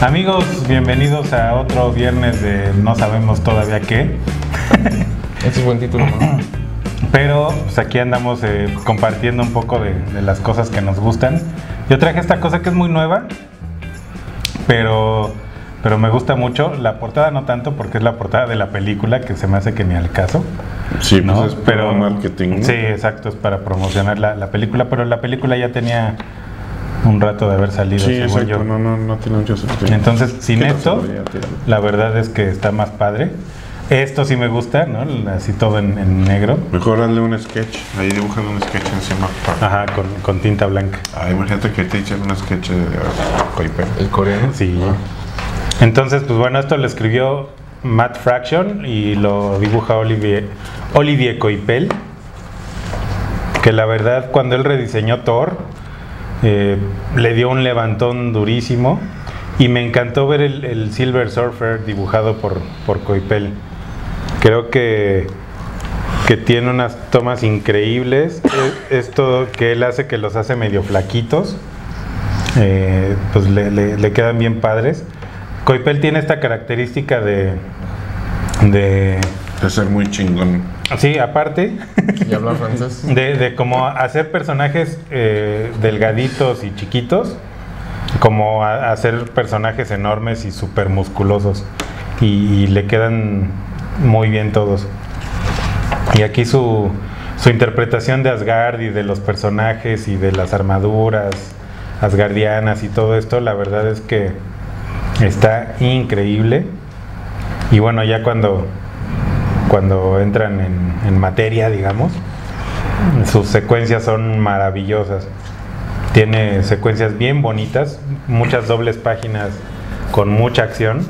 Amigos, bienvenidos a otro viernes de no sabemos todavía qué. Ese es buen título, ¿no? Pero pues aquí andamos eh, compartiendo un poco de, de las cosas que nos gustan. Yo traje esta cosa que es muy nueva, pero, pero me gusta mucho. La portada no tanto porque es la portada de la película que se me hace que ni al caso. Sí, pues ¿no? es pero marketing. ¿no? Sí, exacto, es para promocionar la, la película, pero la película ya tenía un rato de haber salido, Sí, según yo. no, no, no tiene mucho sentido. Entonces, sin ¿Qué esto, la verdad es que está más padre. Esto sí me gusta, ¿no? Así todo en, en negro. Mejor hazle un sketch, ahí dibujan un sketch encima. Ajá, con, con tinta blanca. Ah, imagínate que te echen un sketch de Coipel. El coreano. Sí. Entonces, pues bueno, esto lo escribió Matt Fraction y lo dibuja Olivier, Olivier Coipel. Que la verdad, cuando él rediseñó Thor, eh, le dio un levantón durísimo. Y me encantó ver el, Silver Surfer dibujado por, por Coipel. Creo que, que tiene unas tomas increíbles. E- Esto que él hace, que los hace medio flaquitos, eh, pues le, le- le quedan bien padres. Coipel tiene esta característica de. de De ser muy chingón. Sí, aparte, Y habla francés. de, de como hacer personajes eh, delgaditos y chiquitos, como a- hacer personajes enormes y súper musculosos. Y, y le quedan muy bien todos. Y aquí su, su interpretación de Asgard y de los personajes y de las armaduras asgardianas y todo esto, la verdad es que está increíble. Y bueno, ya cuando, cuando entran en, en materia, digamos, sus secuencias son maravillosas. Tiene secuencias bien bonitas, muchas dobles páginas con mucha acción.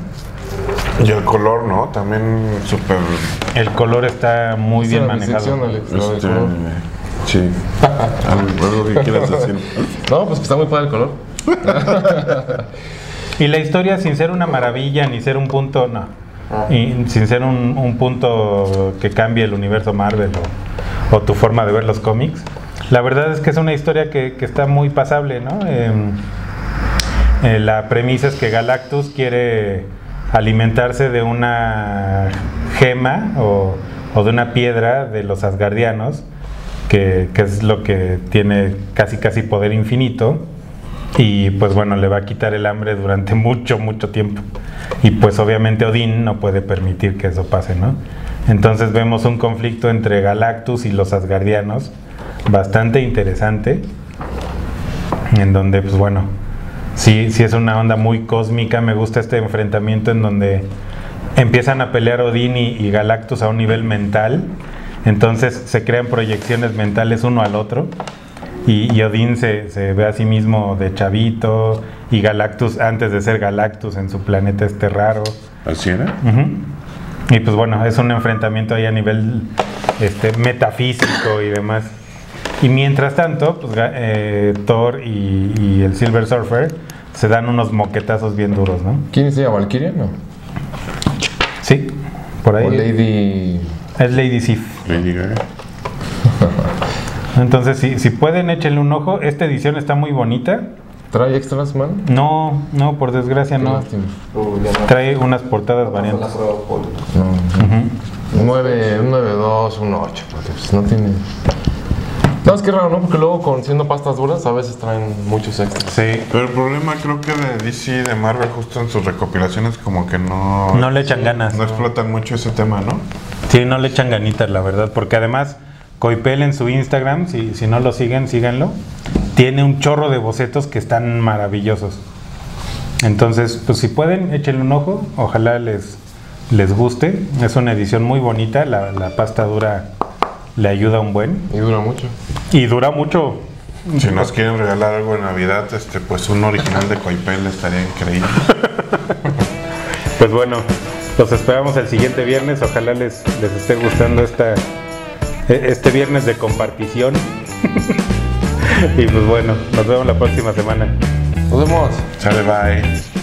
Y el color, ¿no? También súper. El color está muy bien manejado. Alex, Este, sí. algo, que quieras decir. No, pues que está muy padre el color. Y la historia, sin ser una maravilla ni ser un punto, no. Sin ser un, un punto que cambie el universo Marvel o, tu forma de ver los cómics. La verdad es que es una historia que, está muy pasable, ¿no? Em, eh, la premisa es que Galactus quiere alimentarse de una gema o, o de una piedra de los asgardianos, que, que es lo que tiene casi casi poder infinito. Y pues bueno, le va a quitar el hambre durante mucho, mucho tiempo. Y pues obviamente Odín no puede permitir que eso pase, ¿no? Entonces vemos un conflicto entre Galactus y los Asgardianos, bastante interesante, en donde pues bueno, sí, sí es una onda muy cósmica, me gusta este enfrentamiento en donde empiezan a pelear Odín y, y Galactus a un nivel mental, entonces se crean proyecciones mentales uno al otro. Y, y Odín se, se ve a sí mismo de chavito y Galactus antes de ser Galactus en su planeta este raro. ¿Así era? Y pues bueno, es un enfrentamiento ahí a nivel este, metafísico y demás. Y mientras tanto, pues ga- eh, Thor y, y el Silver Surfer se dan unos moquetazos bien duros, ¿no? ¿Quién se llama? ¿Valkyria? No. Sí, por ahí. O Lady. Es Lady Sif. Lady Gaga. Entonces, si, si pueden, échenle un ojo. Esta edición está muy bonita. ¿Trae extras, man? No, no, por desgracia no. lástima. Trae unas portadas variantes. No. Ujú. Un 9, un 9, 2, un 8. porque, pues, no tiene. No, es que raro, ¿no? Porque luego, con siendo pastas duras, a veces traen muchos extras. Sí, Pero el problema creo que de DC, de Marvel, justo en sus recopilaciones, como que no. no le echan ganas. no explotan mucho ese tema, ¿no? Sí, no le echan ganitas, la verdad, porque además Coipel en su Instagram, si, si no lo siguen, síganlo, tiene un chorro de bocetos que están maravillosos. Entonces, pues si pueden, échenle un ojo, ojalá les, les guste. Es una edición muy bonita, la, la pasta dura le ayuda un buen. Y dura mucho. Y dura mucho. Si nos quieren regalar algo de Navidad, este, pues un original de Coipel estaría increíble. Pues bueno, los esperamos el siguiente viernes. Ojalá les, les esté gustando esta, este viernes de compartición. y pues bueno, nos vemos la próxima semana. Nos vemos. Sale, bye.